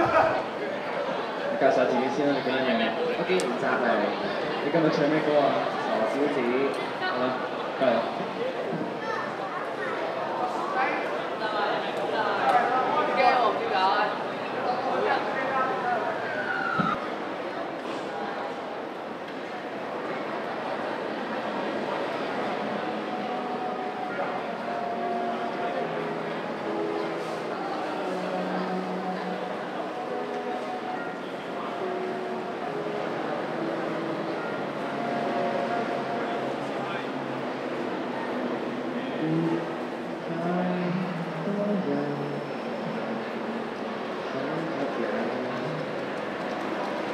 介紹下自己先啦，你叫乜嘢？OK，吳澤嚟。你今日唱咩歌啊？傻小子，好啦，加油！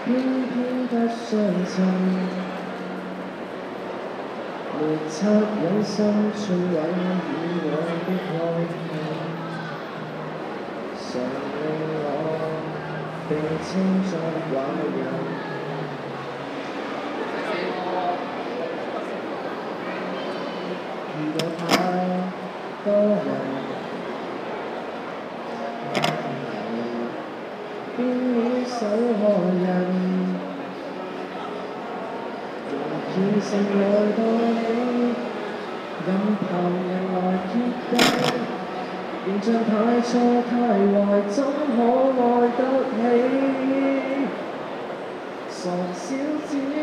偏偏不相襯，沒惻隱心摧毀以往的愛恨，常令我被稱作壞人。如果太多人。變了受害人，虔誠來待你，任旁人來揭底，形象太錯太壞，怎可爱得起？傻小子。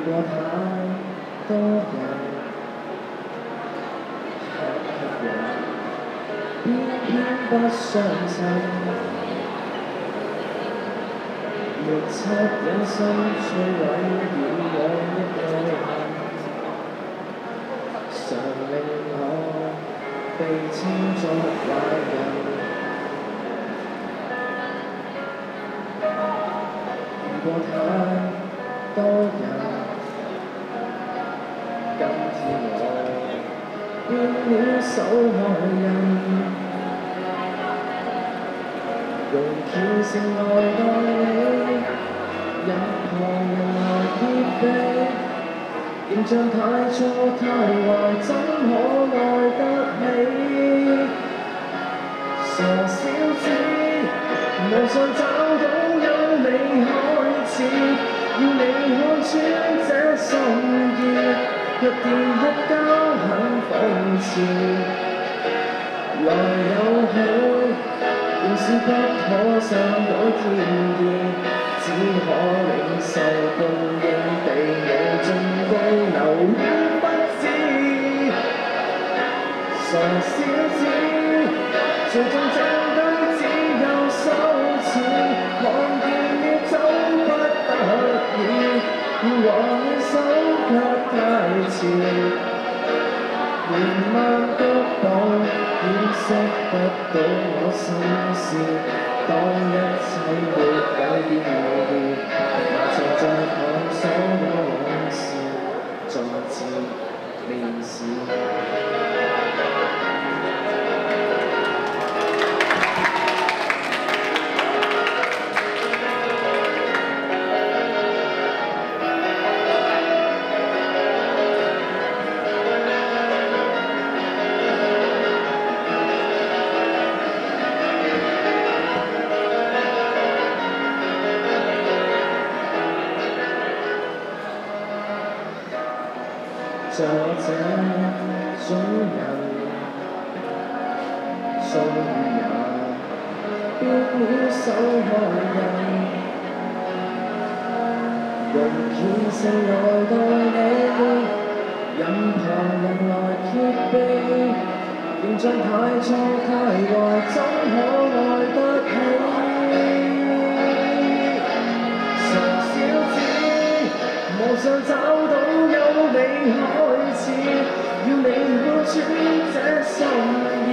如果太多人吃吸引，偏偏不相襯，沒惻隱心摧毀以往的愛恨，常令我被稱作坏人。如果太變了受害人，用虔誠來待你，任旁人來揭秘，形象太錯太壞，怎可愛得起？傻小子，無常找到優美開始，要你看穿這心意。若電黑膠很諷刺，來有好，要是不可修改天意，只可領受供應被你進攻，流於不知。傻小子，最終太遲，緩慢腳步掩饰不到我心事。当一切沒有意義，那就像看所有像我这种人傻女人变了手害人用见性来对你任何人来揭秘形象太坏太坏怎可爱得起傻小子妄想找到有你合這心。意，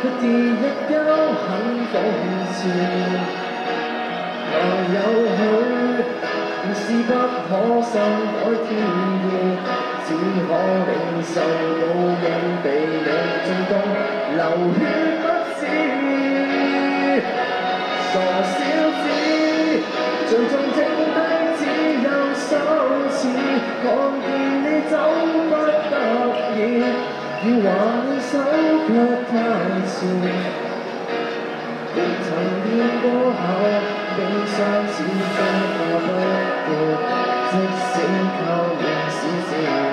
卻跌一跤很諷刺。來有去，而是不可修改天意，只可領受報應，被你進攻，流血不止。傻小子，最終剩低只有羞恥，看見你走不得已，要還手却太遲。亦曾恋过后，悲伤始終化不掉，即使靠仍是笑臉，